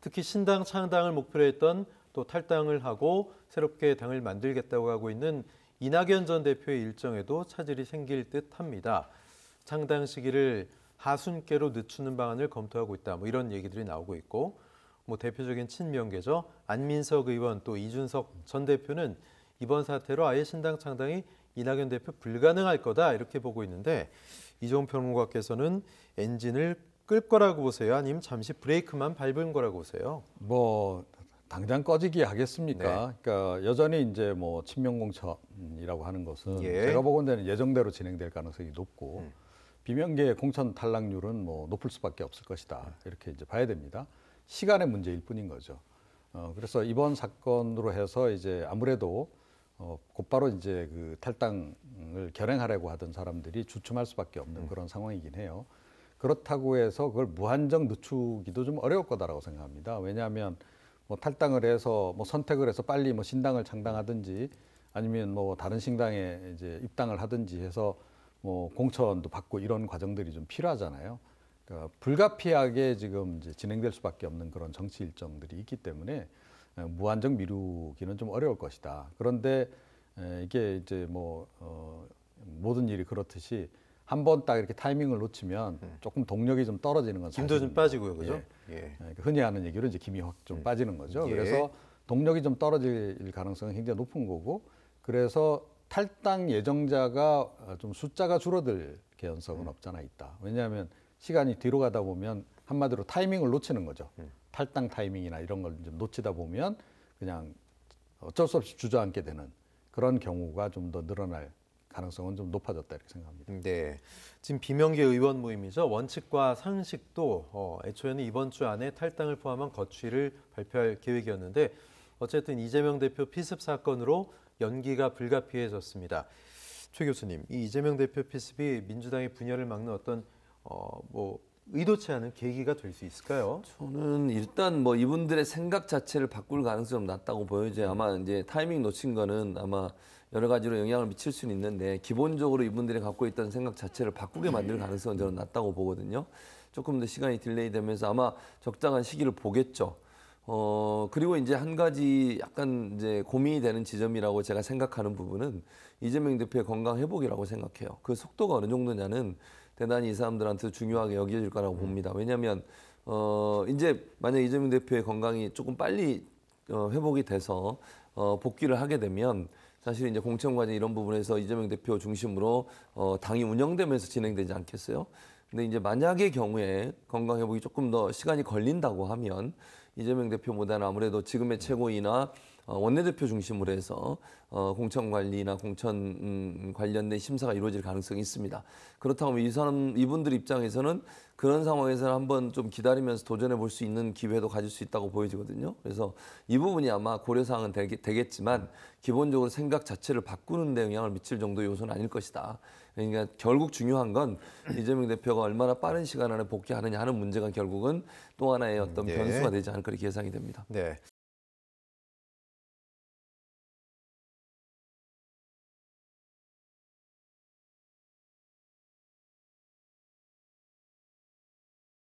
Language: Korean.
특히 신당 창당을 목표로 했던 또 탈당을 하고 새롭게 당을 만들겠다고 하고 있는 이낙연 전 대표의 일정에도 차질이 생길 듯합니다. 창당 시기를 하순께로 늦추는 방안을 검토하고 있다. 뭐 이런 얘기들이 나오고 있고 뭐 대표적인 친명계죠. 안민석 의원 또 이준석 전 대표는 이번 사태로 아예 신당 창당이 이낙연 대표 불가능할 거다 이렇게 보고 있는데 이종 평론가께서는 엔진을 끌 거라고 보세요? 아니면 잠시 브레이크만 밟은 거라고 보세요? 뭐 당장 꺼지기 하겠습니까? 네. 그러니까 여전히 이제 뭐 친명공천이라고 하는 것은 예. 제가 보건대는 예정대로 진행될 가능성이 높고 음. 비명계 공천 탈락률은 뭐 높을 수밖에 없을 것이다 이렇게 이제 봐야 됩니다. 시간의 문제일 뿐인 거죠. 어, 그래서 이번 사건으로 해서 이제 아무래도 어, 곧바로 이제 그 탈당을 결행하려고 하던 사람들이 주춤할 수밖에 없는 그런 상황이긴 해요. 그렇다고 해서 그걸 무한정 늦추기도 좀 어려울 거다라고 생각합니다. 왜냐하면 뭐 탈당을 해서 뭐 선택을 해서 빨리 뭐 신당을 창당하든지 아니면 뭐 다른 신당에 이제 입당을 하든지 해서 뭐 공천도 받고 이런 과정들이 좀 필요하잖아요. 그러니까 불가피하게 지금 이제 진행될 수밖에 없는 그런 정치 일정들이 있기 때문에 에, 무한정 미루기는 좀 어려울 것이다. 그런데 에, 이게 이제 뭐 어, 모든 일이 그렇듯이 한 번 딱 이렇게 타이밍을 놓치면 조금 동력이 좀 떨어지는 건 음. 힘도 좀. 빠지고요, 그죠? 예. 예. 그러니까 흔히 하는 얘기로 이제 김이 확 좀 빠지는 거죠. 예. 그래서 동력이 좀 떨어질 가능성은 굉장히 높은 거고 그래서 탈당 예정자가 어, 좀 숫자가 줄어들 개연성은 없잖아 있다. 왜냐하면 시간이 뒤로 가다 보면 한마디로 타이밍을 놓치는 거죠. 탈당 타이밍이나 이런 걸 좀 놓치다 보면 그냥 어쩔 수 없이 주저앉게 되는 그런 경우가 좀 더 늘어날 가능성은 좀 높아졌다 이렇게 생각합니다. 네. 지금 비명계 의원 모임이죠. 원칙과 상식도 어, 애초에는 이번 주 안에 탈당을 포함한 거취를 발표할 계획이었는데 어쨌든 이재명 대표 피습 사건으로 연기가 불가피해졌습니다. 최 교수님, 이 이재명 대표 피습이 민주당의 분열을 막는 어떤 어, 뭐 의도치 않은 계기가 될 수 있을까요? 저는 일단 뭐 이분들의 생각 자체를 바꿀 가능성이 좀 낮다고 보여져요. 아마 이제 타이밍 놓친 거는 아마 여러 가지로 영향을 미칠 수는 있는데 기본적으로 이분들이 갖고 있던 생각 자체를 바꾸게 만들 가능성은 저는 낮다고 보거든요. 조금 더 시간이 delay 되면서 아마 적당한 시기를 보겠죠. 어, 그리고 이제 한 가지 약간 이제 고민이 되는 지점이라고 제가 생각하는 부분은 이재명 대표의 건강 회복이라고 생각해요. 그 속도가 어느 정도냐는 대단히 이 사람들한테 중요하게 여겨질 거라고 봅니다. 왜냐하면 어, 이제 만약 이재명 대표의 건강이 조금 빨리 어, 회복이 돼서 어, 복귀를 하게 되면 사실 이제 공천 과정 이런 부분에서 이재명 대표 중심으로 어, 당이 운영되면서 진행되지 않겠어요? 근데 이제 만약의 경우에 건강 회복이 조금 더 시간이 걸린다고 하면 이재명 대표보다는 아무래도 지금의 최고위나 어, 원내대표 중심으로 해서 어, 공천 관리나 공천 음, 관련된 심사가 이루어질 가능성이 있습니다. 그렇다고 이 사람 이분들 입장에서는 그런 상황에서는 한번 좀 기다리면서 도전해 볼 수 있는 기회도 가질 수 있다고 보여지거든요. 그래서 이 부분이 아마 고려 사항은 되겠지만 기본적으로 생각 자체를 바꾸는 데 영향을 미칠 정도의 요소는 아닐 것이다. 그러니까 결국 중요한 건 이재명 대표가 얼마나 빠른 시간 안에 복귀하느냐 하는 문제가 결국은 또 하나의 어떤 네. 변수가 되지 않을까 이렇게 예상이 됩니다. 네.